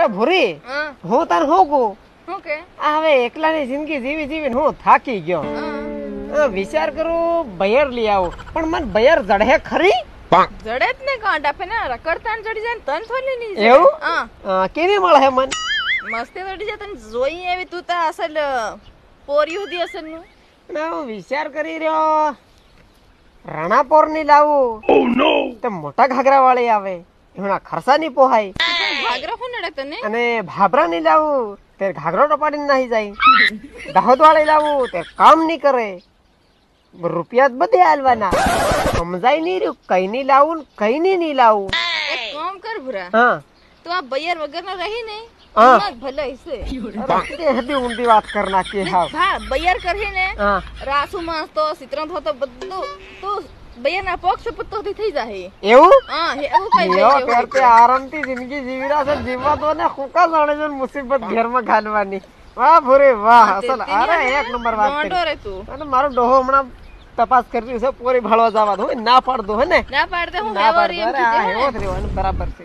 અરે ભૂરી હું. તાર હું કે? આ હવે એકલાની જિંદગી જીવી જીવી હું થાકી ગયો. વિચાર કરું બયર લઈ આવું. પણ મને બયર જડે ખરી? જડે જ ને કાંટ આપે ને રખડતાણ ચડી જાય તન થોડી નહીં એવું? કેવી મળે હે મન? મસ્તી ચડી જાય તને જોઈ એવી તું તો અસલ પોર્યું દી અસલનું હું વિચાર કરી રહ્યો રાણાપોરની લાવું તો મોટા ઘાઘરા વાળી આવે. એમના ખરસા ની પોહાય. ભાગરા કોણ તને અને ભાભરા નહીં લાવું તે ઘાઘરો ટપાડીને નાહી જાય. દાહોદ વાળી લાવું તે કામ નહીં કરે. રૂપિયા બધે હાલવાના સમજાય નહીં રહ્યું કઈ નહીં લાવું કઈ નહીં લાવું. કામ કર ભૂરા. હા. તો આ બૈયર વગર ના રહી ને હા. એમાં જ ભલે હદી ઊંધી વાત કર નાખી હાવ. હા બૈયર કરી ને હા. રાસુ માસ તો સિત્રંત હોતો બધું તું બૈયર ના પગ થઈ જાય એવું? હા એવું કઈ યો કરતે આરામથી જિંદગી જીવી રહ્યા છે જીવવા દો ને હુકા જાણે છે મુસીબત ઘેરમાં ઘાલવાની. વાહ ભૂરી વાહ અસલ. અરે એક નંબર વાત કરી. રે તું. અને મારો ડોહો હમણાં તપાસ કરી છે પોરી ભાળવા જવા દો ના પાડ દો હે ને. ના પાડતે હું ના પાડ દો બરાબર છે.